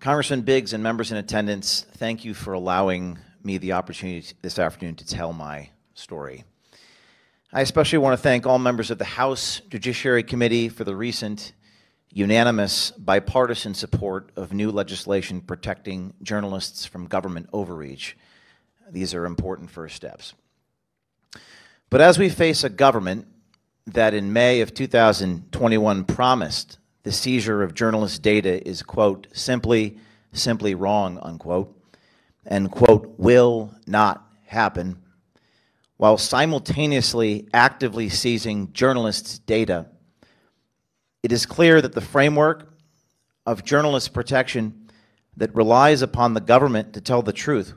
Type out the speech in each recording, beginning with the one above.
Congressman Biggs and members in attendance, thank you for allowing me the opportunity this afternoon to tell my story. I especially want to thank all members of the House Judiciary Committee for the recent unanimous bipartisan support of new legislation protecting journalists from government overreach. These are important first steps. But as we face a government that in May of 2021 promised the seizure of journalist data is, quote, simply, simply wrong, unquote, and, quote, will not happen, while simultaneously actively seizing journalists' data, it is clear that the framework of journalist protection that relies upon the government to tell the truth,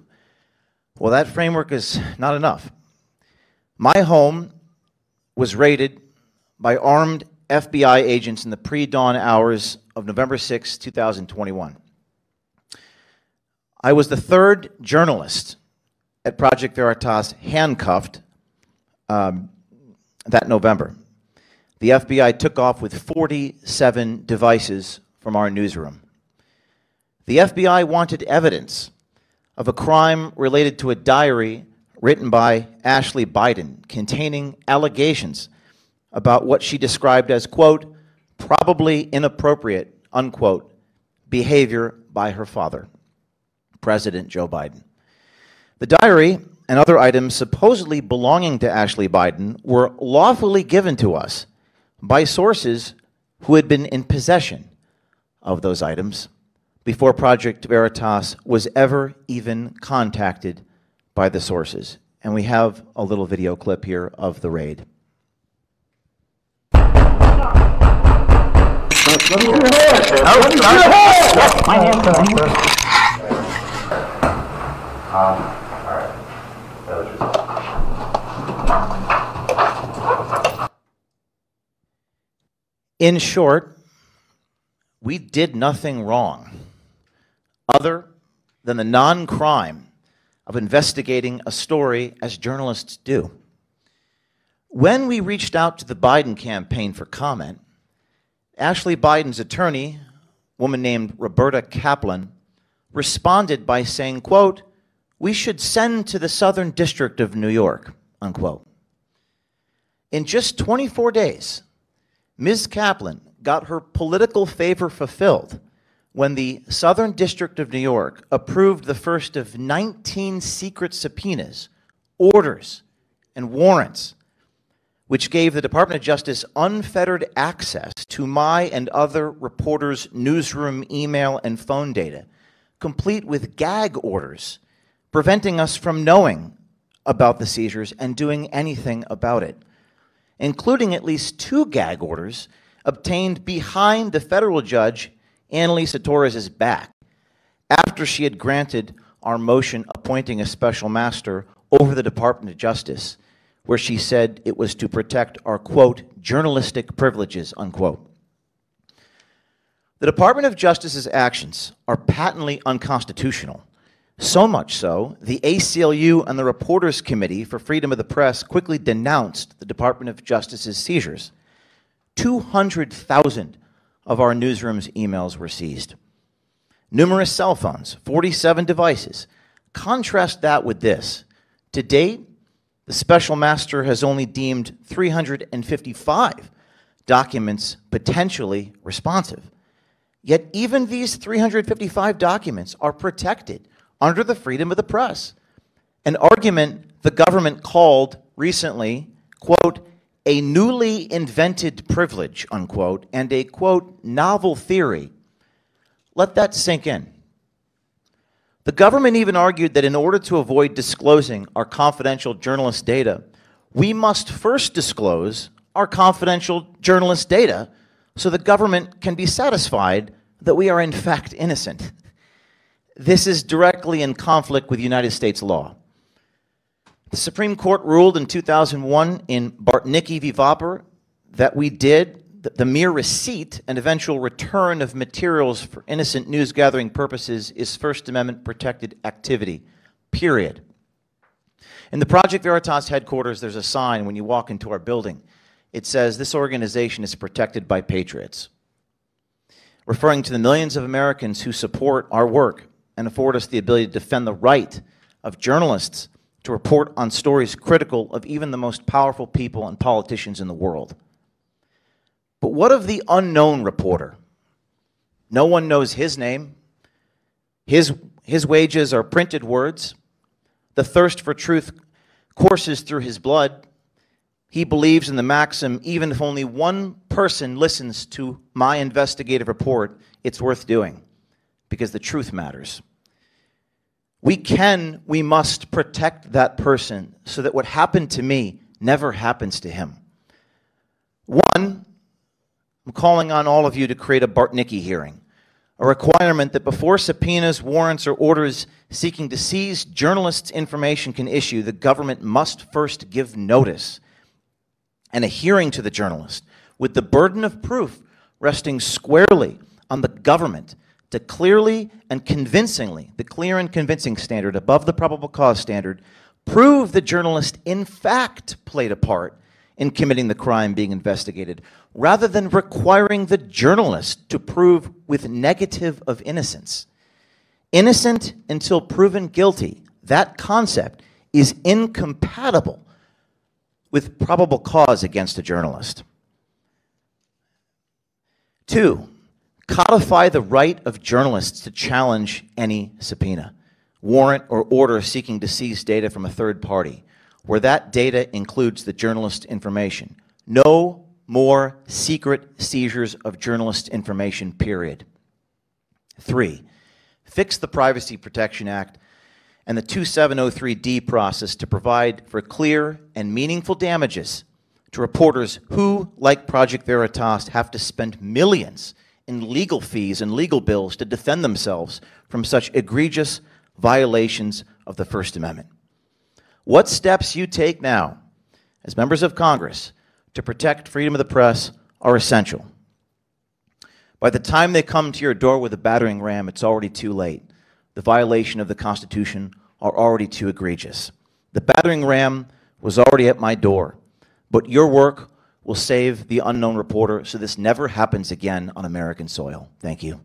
well, that framework is not enough. My home was raided by armed FBI agents in the pre dawn hours of November 6, 2021. I was the third journalist at Project Veritas handcuffed um, that November. The FBI took off with 47 devices from our newsroom. The FBI wanted evidence of a crime related to a diary written by Ashley Biden containing allegations about what she described as, quote, probably inappropriate, unquote, behavior by her father, President Joe Biden. The diary and other items supposedly belonging to Ashley Biden were lawfully given to us by sources who had been in possession of those items before Project Veritas was ever even contacted by the sources. And we have a little video clip here of the raid. My hands Um, In short, we did nothing wrong other than the non crime of investigating a story as journalists do. When we reached out to the Biden campaign for comment, Ashley Biden's attorney, a woman named Roberta Kaplan, responded by saying, quote, we should send to the Southern District of New York, unquote. In just 24 days, Ms. Kaplan got her political favor fulfilled when the Southern District of New York approved the first of 19 secret subpoenas, orders, and warrants, which gave the Department of Justice unfettered access to my and other reporters' newsroom email and phone data, complete with gag orders, preventing us from knowing about the seizures and doing anything about it including at least two gag orders obtained behind the federal judge Analisa Torres' back after she had granted our motion appointing a special master over the Department of Justice, where she said it was to protect our, quote, journalistic privileges, unquote. The Department of Justice's actions are patently unconstitutional so much so, the ACLU and the Reporters Committee for Freedom of the Press quickly denounced the Department of Justice's seizures. 200,000 of our newsroom's emails were seized. Numerous cell phones, 47 devices. Contrast that with this. To date, the special master has only deemed 355 documents potentially responsive. Yet even these 355 documents are protected under the freedom of the press. An argument the government called recently, quote, a newly invented privilege, unquote, and a, quote, novel theory. Let that sink in. The government even argued that in order to avoid disclosing our confidential journalist data, we must first disclose our confidential journalist data so the government can be satisfied that we are in fact innocent. This is directly in conflict with United States law. The Supreme Court ruled in 2001 in Bartnicki v. Vopper that we did the mere receipt and eventual return of materials for innocent news gathering purposes is First Amendment protected activity, period. In the Project Veritas headquarters, there's a sign when you walk into our building. It says, This organization is protected by patriots. referring to the millions of Americans who support our work and afford us the ability to defend the right of journalists to report on stories critical of even the most powerful people and politicians in the world. But what of the unknown reporter? No one knows his name. His, his wages are printed words. The thirst for truth courses through his blood. He believes in the maxim even if only one person listens to my investigative report, it's worth doing because the truth matters. We can, we must protect that person so that what happened to me never happens to him. I'm calling on all of you to create a Bartnicki hearing, a requirement that before subpoenas, warrants, or orders seeking to seize journalists' information can issue, the government must first give notice and a hearing to the journalist with the burden of proof resting squarely on the government to clearly and convincingly, the clear and convincing standard above the probable cause standard, prove the journalist in fact played a part in committing the crime being investigated, rather than requiring the journalist to prove with negative of innocence. Innocent until proven guilty, that concept is incompatible with probable cause against a journalist. Two, codify the right of journalists to challenge any subpoena, warrant, or order seeking to seize data from a third party, where that data includes the journalist information. No more secret seizures of journalist information, period. Three, fix the Privacy Protection Act and the 2703D process to provide for clear and meaningful damages to reporters who, like Project Veritas, have to spend millions in legal fees and legal bills to defend themselves from such egregious violations of the First Amendment. What steps you take now as members of Congress to protect freedom of the press are essential. By the time they come to your door with a battering ram, it's already too late the violation of the Constitution are already too egregious. The battering ram was already at my door, but your work will save the unknown reporter so this never happens again on American soil. Thank you.